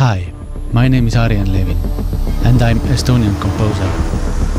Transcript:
Hi, my name is Arjen Levin, and I'm Estonian composer.